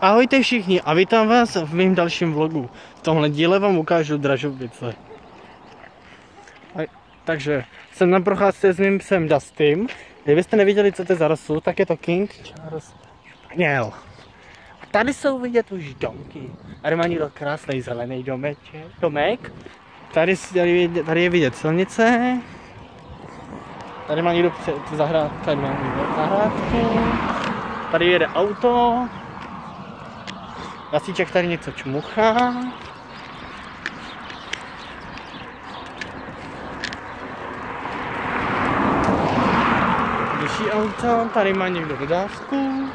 Ahojte všichni a vítám vás v mém dalším vlogu. V tomhle díle vám ukážu Dražovice. Takže jsem na procházce s mým psem Dustym. Kdybyste neviděli, co to je za rasu, tak je to King Charles Spaniel. A tady jsou vidět už domky. Tady má někdo krásný zelený domek. domek. Tady, tady, tady je vidět silnice. Tady má někdo zahrádku. Tady má někdo zahrádku. Tady jede auto. Jasíček tady něco čmuchá. Vyšší auto, tady má někdo dodávku.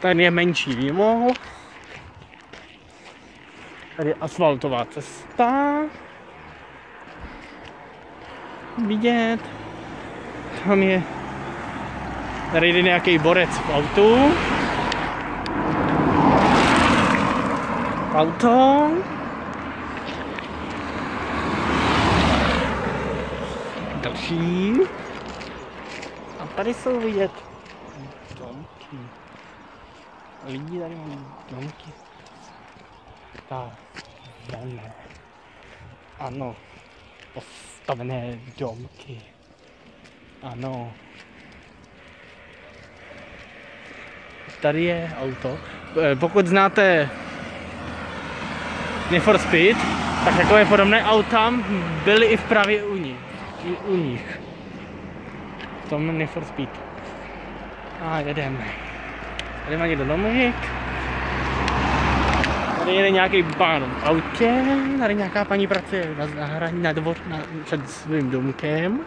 Tady je menší výmol. Tady je asfaltová cesta. Vidět. Tam je Tady jde nějaký borec v autu. Auto. Další. A tady jsou vidět domky. Lidi tady mají domky. Tak. Ano, postavené domky. Ano. Tady je auto. Eh, pokud znáte Need for Speed, tak takové podobné auta byly i v právě u nich. I u nich. V tom Need for Speed. A jedeme. Má někdo domek. Tady jede nějaký pán v autě. Tady nějaká paní pracuje na, na, na dvor na, před svým domkem.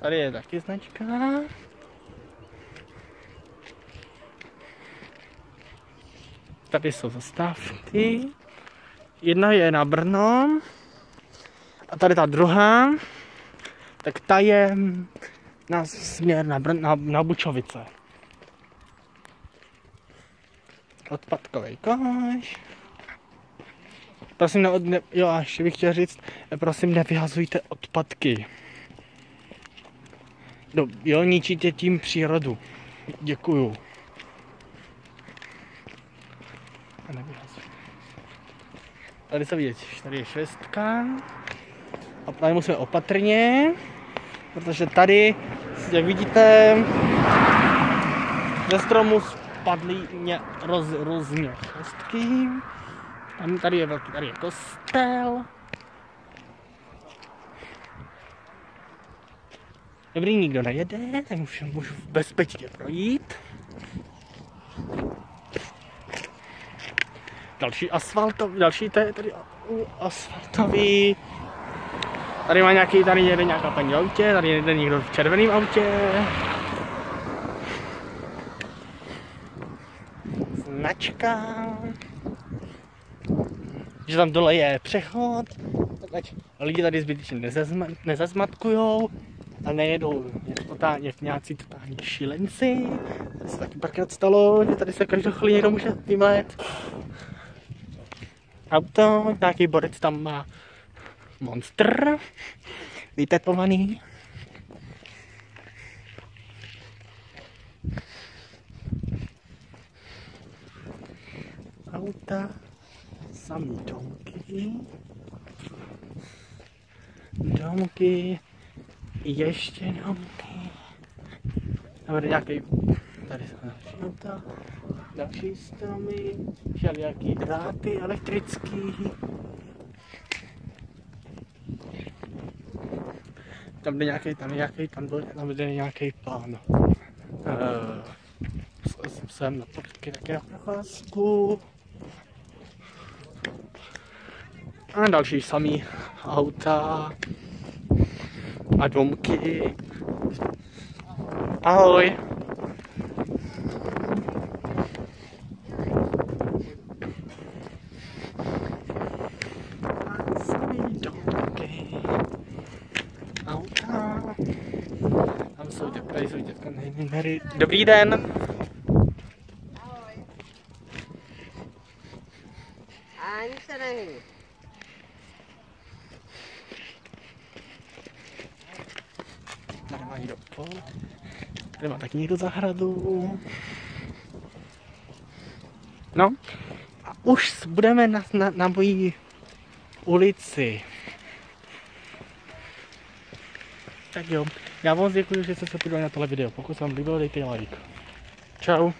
Tady je taky značka. Tady jsou zastávky. Jedna je na Brno. A tady ta druhá, tak ta je na směr na, Brno, na, na Bučovice. Odpadkový koš. Prosím, ne, ne, jo, ještě bych chtěl říct, prosím, nevyhazujte odpadky. No, jo, ničíte tím přírodu. Děkuju. A Tady se vidět, tady je šestka. A tady musíme opatrně, protože tady, jak vidíte, ze stromu spadly ně, roz, různě šestky. Tam tady je velký, tady je kostel. Dobrý, nikdo nejede, tak můžu, můžu bezpečně projít. Další asfaltový, další to je tady asfaltový. Tady má nějaký, tady jede nějaká paní autě, tady jede někdo v červeném autě. Značka. Že tam dole je přechod, ať lidi tady zbytečně nezazmatkujou a nejedou totálně jak nějací totální šílenci. To se taky párkrát stalo, že tady se každou chvíli někdo může vymlet. Auto, nějaký borec tam má monster, vytetovaný. Auta, samý domky, domky, ještě domky. Tady nějaký, tady jsou další auta, další stromy, všelijaký dráty elektrický. Tam jde nějaký, tam nějaký, tam byl, tam jde nějaký plán. Uh, jsem na taky také na procházku. A další samý auta a domky. Ahoj. Tam jsou dětka, Dobrý den. Ahoj. Ani se nehyb. Někdo pole. Tady má taky někdo zahradu. No, a už budeme na, na, na mojí ulici. Tak jo, já vám děkuji, že jste se podívali na tohle video. Pokud se vám líbilo, dejte like. Čau.